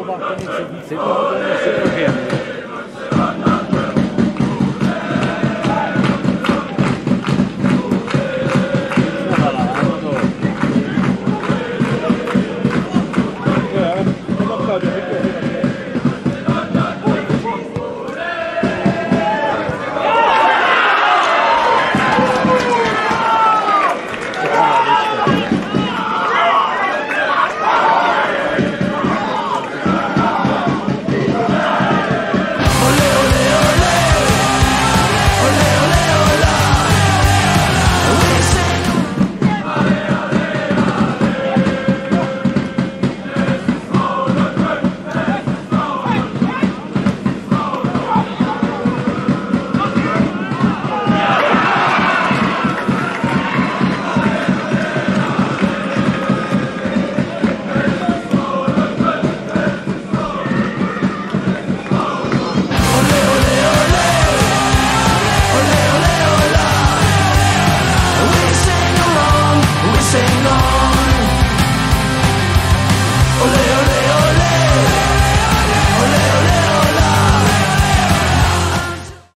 jogo bacana de segundo sempre rodando assim pro Remo.